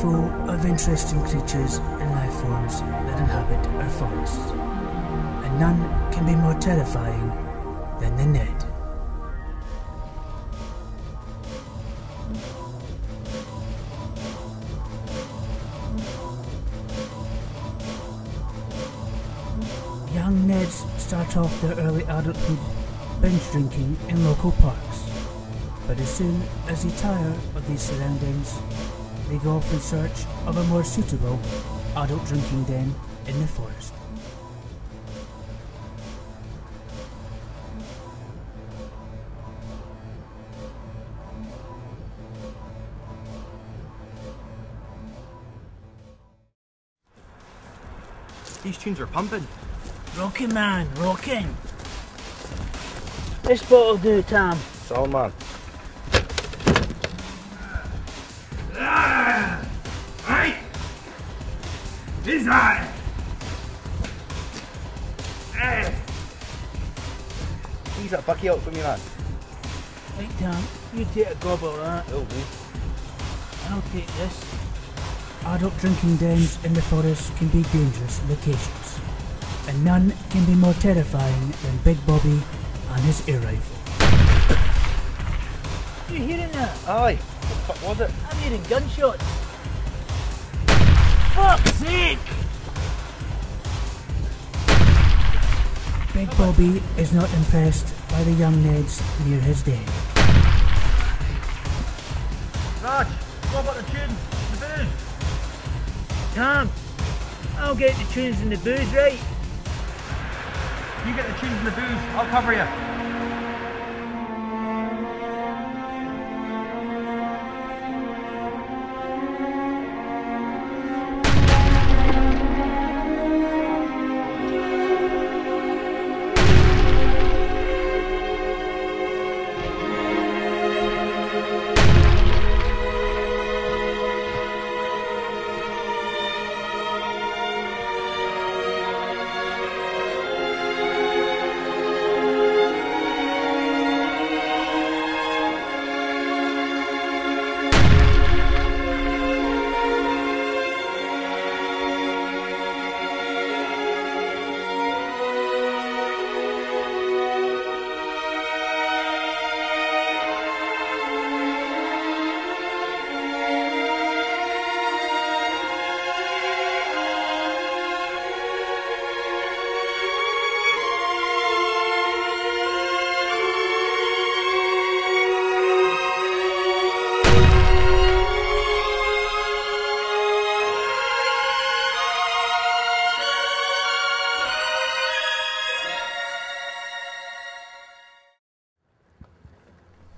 full of interesting creatures and life forms that inhabit our forests, and none can be more terrifying than the Ned. Young Neds start off their early adulthood binge drinking in local parks, but as soon as they tire of these surroundings, they go off in search of a more suitable adult drinking den in the forest. These tunes are pumping. Rocking, man, rocking. This bottle do, Tom. So man. This high. Hey. Please uh, that bucky out for me, man. Right, Tom, you take a gobble of that. Will do. I'll take this. Adult drinking dens in the forest can be dangerous locations, and none can be more terrifying than Big Bobby and his air rifle. You hearing that? Aye. What the fuck was it? I'm hearing gunshots. Fuck's sake! Big Bobby is not impressed by the young Neds near his den. Raj, what about the tunes? The booze? Tom, I'll get the tunes and the booze right. You get the tunes and the booze, I'll cover you.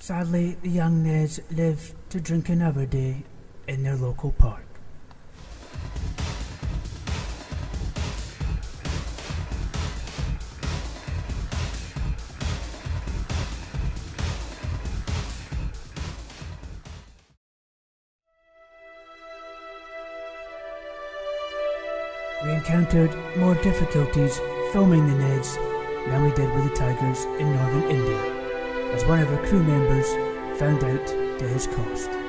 Sadly, the young Neds live to drink another day in their local park. We encountered more difficulties filming the Neds than we did with the Tigers in northern India one of our crew members found out to his cost.